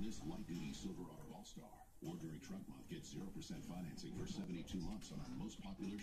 This light-duty Silverado All-Star. Or truck month, gets 0% financing for 72 months on our most popular